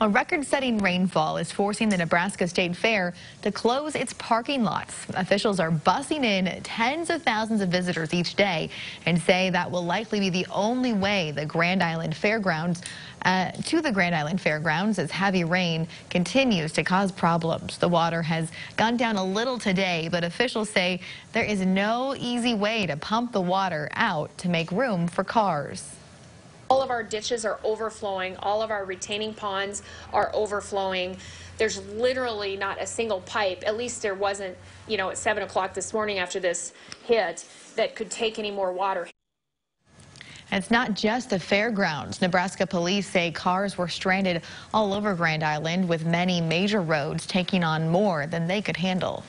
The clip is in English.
A record-setting rainfall is forcing the Nebraska State Fair to close its parking lots. Officials are bussing in tens of thousands of visitors each day and say that will likely be the only way the Grand Island Fairgrounds uh, to the Grand Island Fairgrounds as heavy rain continues to cause problems. The water has gone down a little today, but officials say there is no easy way to pump the water out to make room for cars. All of our ditches are overflowing. All of our retaining ponds are overflowing. There's literally not a single pipe, at least there wasn't, you know, at 7 o'clock this morning after this hit, that could take any more water. It's not just the fairgrounds. Nebraska police say cars were stranded all over Grand Island with many major roads taking on more than they could handle.